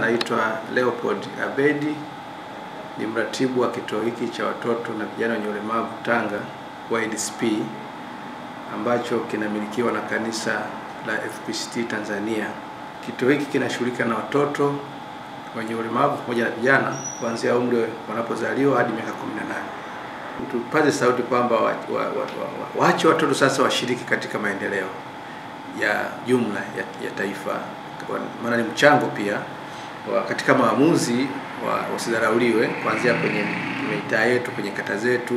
Naitwa Leopold Abedi, ni mratibu wa kituo hiki cha watoto na vijana wenye ulemavu Tanga YDSP, ambacho kinamilikiwa na kanisa la FPCT Tanzania. Kituo hiki kinashughulika na watoto wenye ulemavu pamoja na vijana kuanzia umri wanapozaliwa hadi miaka 18. Tupaze sauti kwamba waache wa, wa, wa, wa, wa, watoto sasa washiriki katika maendeleo ya jumla ya, ya taifa, maana ni mchango pia wa katika maamuzi wasidharauliwe kuanzia kwenye mitaa yetu, kwenye kata zetu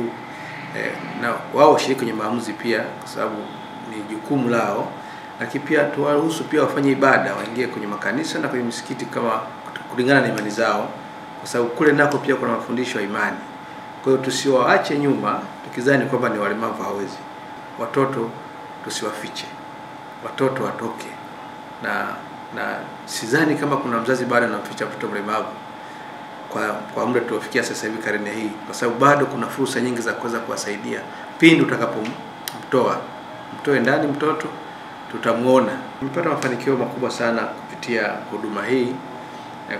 eh, na wao washiriki kwenye maamuzi pia, kwa sababu ni jukumu lao, lakini pia tuwaruhusu pia wafanye ibada, waingie kwenye makanisa na kwenye misikiti kama kulingana na imani zao, kwa sababu kule nako pia kuna mafundisho ya imani. Kwa hiyo tusiwaache nyuma tukizani kwamba ni walemavu hawezi. Watoto tusiwafiche, watoto watoke na na sidhani kama kuna mzazi bado anamficha mtoto mlemavu kwa kwa muda tuliofikia sasa hivi karne hii, kwa sababu bado kuna fursa nyingi za kuweza kuwasaidia pindi utakapomtoa. Mtoe ndani mtoto, tutamwona. Tumepata mafanikio makubwa sana kupitia huduma hii.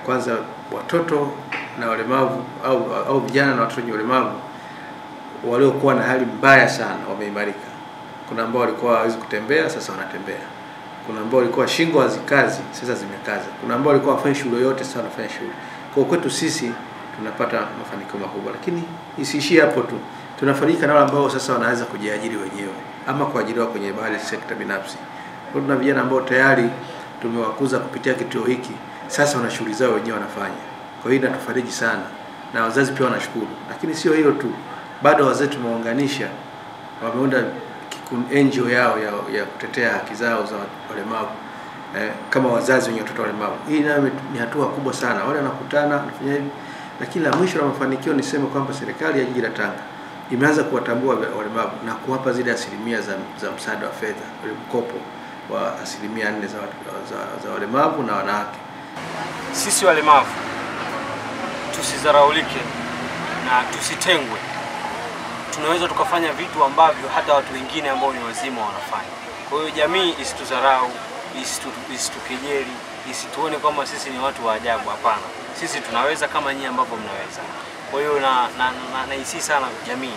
Kwanza watoto na walemavu au au vijana na watoto wenye ulemavu waliokuwa na hali mbaya sana wameimarika. Kuna ambao walikuwa hawezi kutembea, sasa wanatembea kuna ambao walikuwa shingo hazikazi sasa zimekaza. Kuna ambao walikuwa wafanya shughuli yote sasa wanafanya shughuli. Kwa kwetu sisi tunapata mafanikio makubwa, lakini isiishie hapo tu. tunafanyika na wale ambao sasa wanaweza kujiajiri wenyewe ama kuajiriwa kwenye baadhi ya sekta binafsi. Kwa tuna vijana ambao tayari tumewakuza kupitia kituo hiki, sasa wana shughuli zao wenyewe wanafanya. Kwa hiyo inatufariji sana na wazazi pia wanashukuru. Lakini sio hilo tu, bado wazee tumeunganisha, wameunda NGO yao ya, ya kutetea haki zao za walemavu eh, kama wazazi wenye watoto walemavu. Hii nayo ni hatua kubwa sana, wale wanakutana wanafanya hivi, lakini la mwisho la mafanikio niseme kwamba serikali ya jiji la Tanga imeanza kuwatambua walemavu na kuwapa zile asilimia za, za msaada wa fedha, ule mkopo wa asilimia nne za, za, za walemavu na wanawake. Sisi walemavu tusidharaulike na tusitengwe tunaweza tukafanya vitu ambavyo hata watu wengine ambao ni wazima wanafanya. Kwa hiyo jamii isitudharau, isitu, isitukejeli, isituone kwamba sisi ni watu wa ajabu. Hapana, sisi tunaweza kama nyinyi ambavyo mnaweza. Kwa hiyo na na, na, na si sana jamii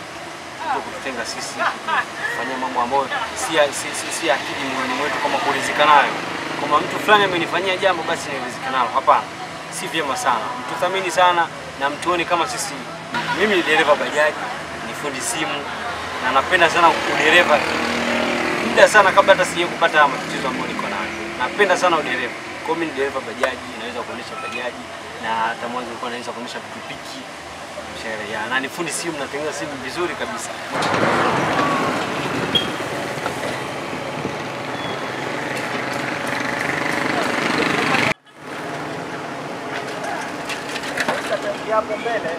kututenga sisi kufanya mambo ambayo si si, si, si akili moyoni mwetu kama kuridhika nayo, kama mtu fulani amenifanyia jambo basi niridhika nalo. Hapana, si vyema sana. Mtuthamini sana na mtuone kama sisi. Mimi dereva bajaji fundi simu na napenda sana udereva muda sana kabla hata sije kupata matatizo ambayo niko nayo. Napenda sana udereva. Kwa mimi dereva bajaji, naweza kuonesha bajaji na hata mwanzo nilikuwa naweza kuonesha pikipiki. Mshaelewa. Na ni fundi simu, natengeneza simu vizuri kabisa. hapo mbele